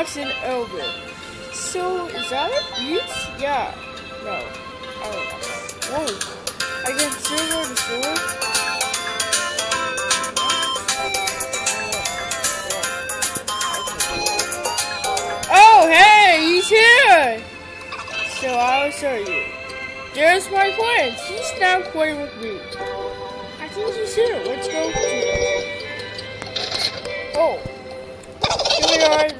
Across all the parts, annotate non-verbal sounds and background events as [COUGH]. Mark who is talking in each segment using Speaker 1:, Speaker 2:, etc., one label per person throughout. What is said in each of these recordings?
Speaker 1: Roblox in. So, is that a beat? Yeah. No. Know. Whoa. I get silver to silver? Oh, hey, he's here! So I'll show you. There's my friend. He's now playing with me. I think he's here. Let's go. Oh. Here we are.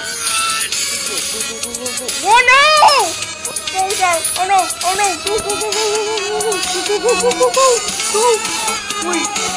Speaker 1: Oh no! Oh god! Oh no! Oh no! Go go go go go go go go go go go go! Wait!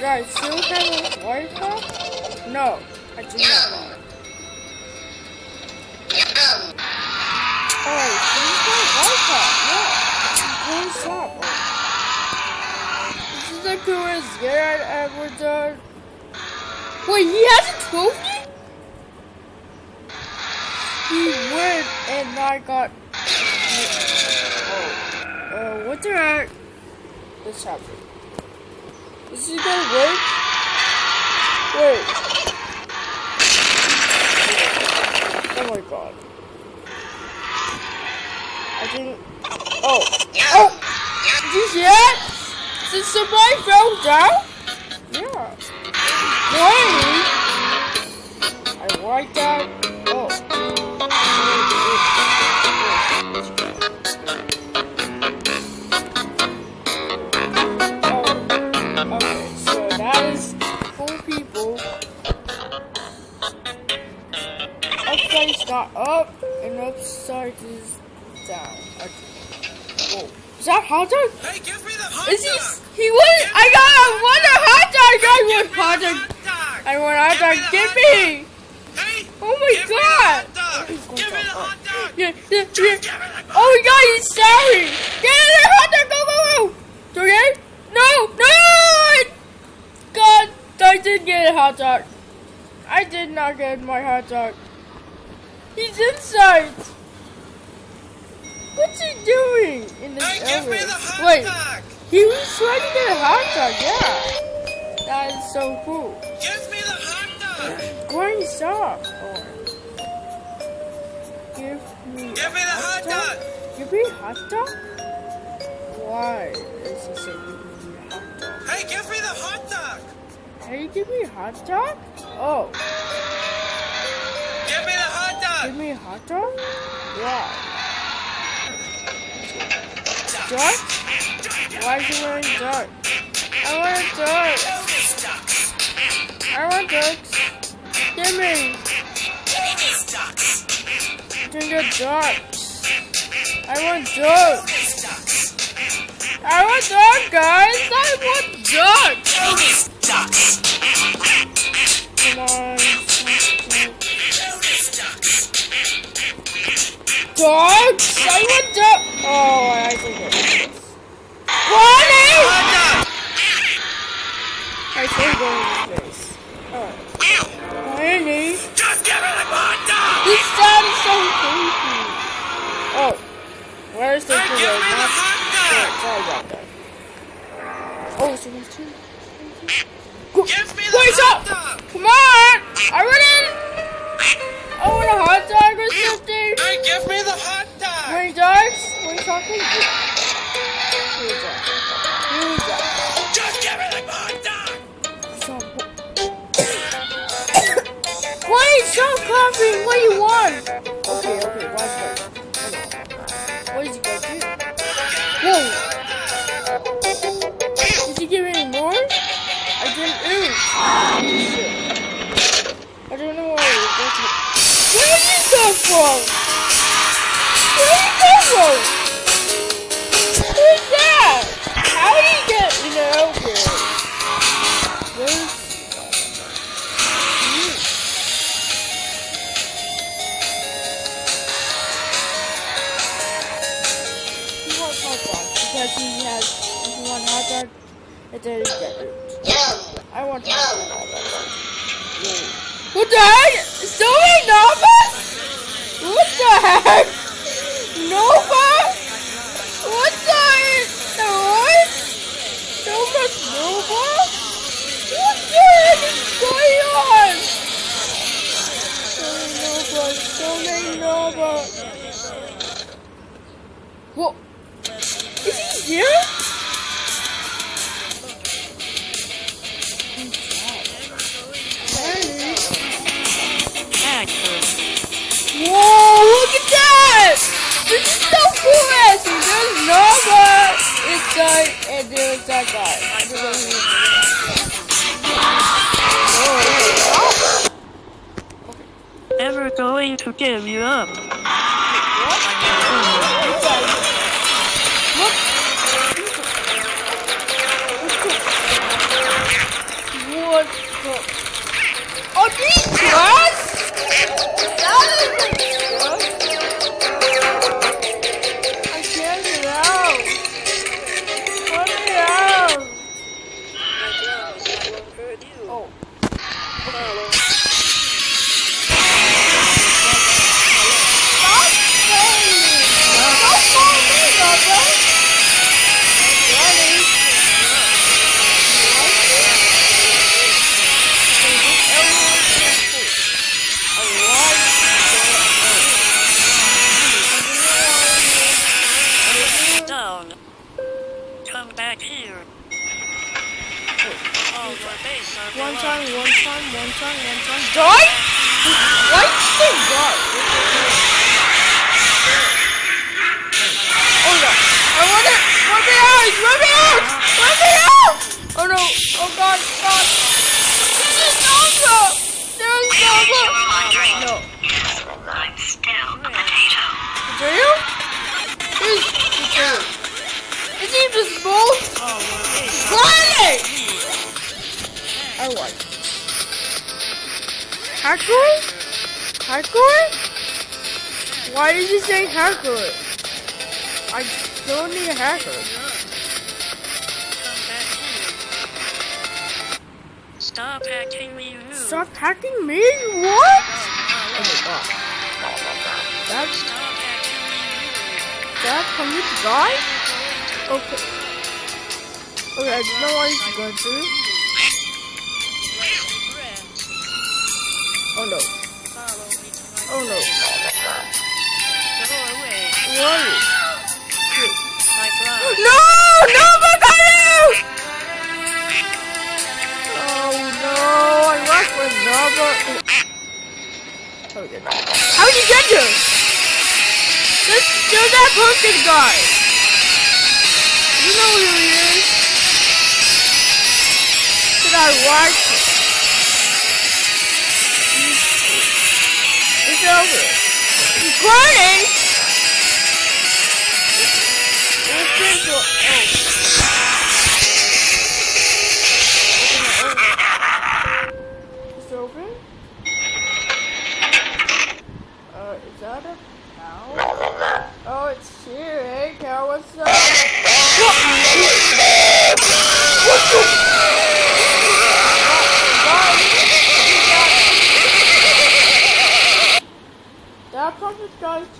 Speaker 1: Got still have a Wi-Fi? No, I do not want it. Oh. Yeah. Don't stop. This is the coolest game I've ever done. Wait, he has a trophy? He went and I got. Oh, uh, what the heck? This happened. Is he gonna work? Wait. Oh my god. I didn't. Oh. Oh! Did you see it? Did somebody fell down? Yeah. Why? I like that. People. Upside is not up, and upside is down. Okay. Is that hot dog?
Speaker 2: Hey, give me the hot dog.
Speaker 1: Is he?
Speaker 2: dog!
Speaker 1: He was. I got one hot dog. I want hot
Speaker 2: Give me
Speaker 1: dog.
Speaker 2: hot dog!
Speaker 1: I want hot dog. Give me.
Speaker 2: Hey!
Speaker 1: Oh my
Speaker 2: give
Speaker 1: god.
Speaker 2: Me the hot dog. Oh, give me the hot dog!
Speaker 1: Yeah, yeah, yeah.
Speaker 2: give me the
Speaker 1: Oh my god, he's sorry! Get in there, hot dog, go, go, go! Okay? No, no! I- did get a hot dog. I did not get my hot dog. He's inside. What's he doing in this
Speaker 2: Hey, give me the hot
Speaker 1: Wait,
Speaker 2: dog!
Speaker 1: he was trying to get a hot dog, yeah. That is so cool.
Speaker 2: Give me the hot dog!
Speaker 1: Stop. Oh. Give me
Speaker 2: Give me the hot dog!
Speaker 1: Give me a hot dog? Why is he saying give
Speaker 2: Hey, give me
Speaker 1: a hot dog? Oh,
Speaker 2: Give me the hot dog!
Speaker 1: give me a hot dog? Why? Duck? Why is he wearing duck? I want a duck. I want ducks. Give me. Can get ducks. I want ducks. I want duck, guys. I want ducks. Oh, I think it is. Bonnie! I think go in his face. Oh. Bonnie.
Speaker 2: Just give me the hot dog!
Speaker 1: This sounds so creepy. Oh. Where's the
Speaker 2: Hey, give me the
Speaker 1: about that. Oh, so there's two.
Speaker 2: Give me the
Speaker 1: Wait,
Speaker 2: dog!
Speaker 1: Come on! I want it! I want a hot dog or something!
Speaker 2: Give me the hot dog!
Speaker 1: Wing dogs? Wing chocolate? Here we go. Here we go.
Speaker 2: Just give me the dog!
Speaker 1: So, Wait, stop coughing! What do you want? Okay, okay, one first. What did you go do? Whoa! Because he has hot dog and then he get it. I want hot dog. What the heck? Zoe Nova? What the heck? Nova? What the heck? What? Much Nova? What the heck is going on? Zoe Nova, Zoe Nova. What? Here? Whoa, look at that! This is so cool, Ashley. There's Nova inside, and there's that guy.
Speaker 3: Never going to give you up.
Speaker 1: What mm. The? Oh, these grass? That isn't grass. Hardcore? Hardcore? Why did you say hardcore? I don't need a hacker.
Speaker 3: Come back here. Stop hacking me.
Speaker 1: Stop hacking me? What? Oh my god. That's
Speaker 3: Stop hacking me,
Speaker 1: that from this guy? Okay. Okay, I don't know what he's going through. No.
Speaker 3: follow me to my
Speaker 1: Oh no. What?
Speaker 3: My blood.
Speaker 1: No! No, got! Oh no, I lost my number. Oh, good. How did you get here? There's, there's that pumpkin guy. You know who he is? Did I watch it? Over. He's crying! Open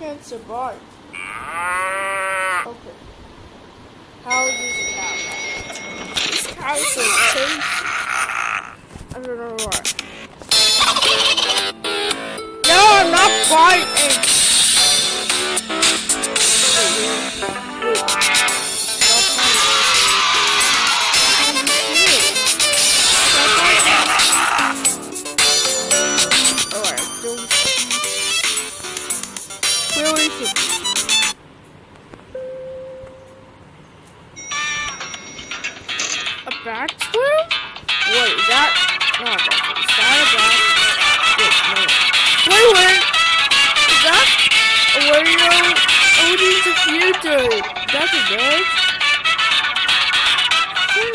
Speaker 1: can't survive. Ah. Okay. How is this cow? This cow is so crazy. I don't know why. No, I'm not fighting.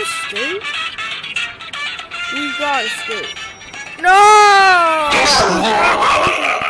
Speaker 1: Is that a steak? We got steak. No! [LAUGHS]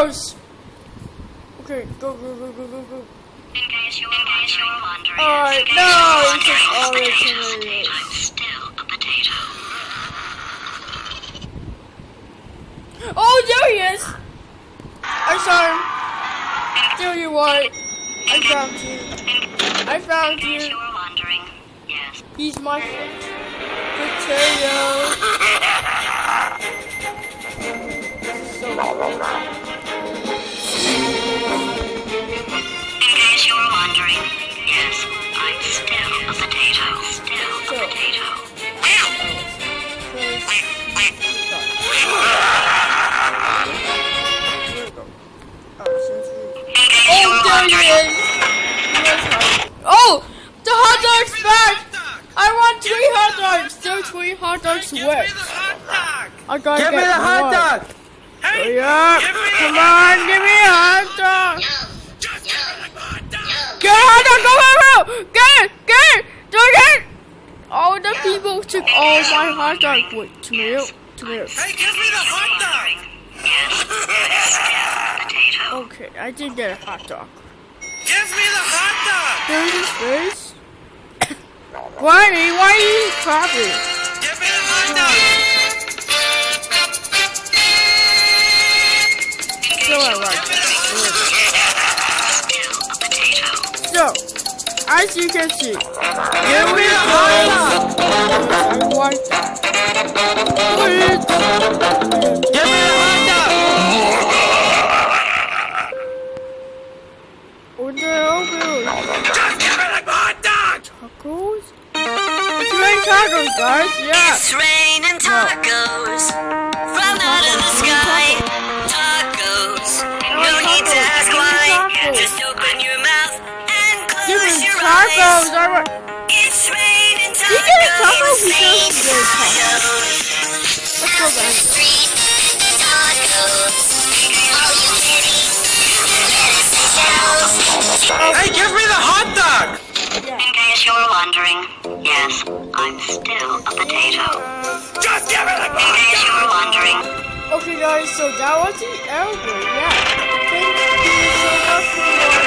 Speaker 1: Cheerios. Okay, go, go, go, go, go, go. Alright, no, it's just
Speaker 4: wondering,
Speaker 1: all the
Speaker 4: potatoes,
Speaker 1: Cheerios.
Speaker 4: I'm still a potato.
Speaker 1: Oh, there he is! I saw him. There you are. I found you. I found you. He's my friend. Potato. Dogs. Three hot dogs
Speaker 2: Give me the hot dog!
Speaker 1: I gotta
Speaker 2: Give
Speaker 1: get
Speaker 2: me the hot
Speaker 1: one.
Speaker 2: dog!
Speaker 1: Hurry up.
Speaker 2: Give me
Speaker 1: Come on, give me a hot dog.
Speaker 2: Just give me the hot dog!
Speaker 1: Get a hot dog, go, go, go. Get it, get it, do it. All the people took all my hot dogs. Wait, tomato, tomato.
Speaker 2: Hey, give me the hot dog!
Speaker 4: yes, I'm still a potato.
Speaker 1: Okay, I did get a hot dog.
Speaker 2: Give me the hot dog!
Speaker 1: There's his face. [COUGHS] Granny, why are you clapping? So I like
Speaker 2: Give me the hot dog!
Speaker 4: Still a potato.
Speaker 1: So, as you can see,
Speaker 2: Give me the hot dog!
Speaker 1: I want.
Speaker 2: Give me the hot
Speaker 1: What the hell, It's raining tacos, guys. Yeah.
Speaker 5: It's raining tacos from out of the sky. Tacos. No need to ask why. Just open your mouth and close your
Speaker 1: tacos.
Speaker 5: eyes.
Speaker 1: I.
Speaker 5: It's raining
Speaker 1: You get a taco?
Speaker 5: tacos.
Speaker 1: He doesn't get a taco.
Speaker 5: tacos.
Speaker 1: Let's go back.
Speaker 5: Street tacos. All you can eat. Lettuce
Speaker 2: Hey, give me the hot
Speaker 4: Yes, I'm still a potato.
Speaker 2: Just give it
Speaker 4: a you were wondering.
Speaker 1: Okay, guys, so that was the album, yeah. Thank you so much for watching.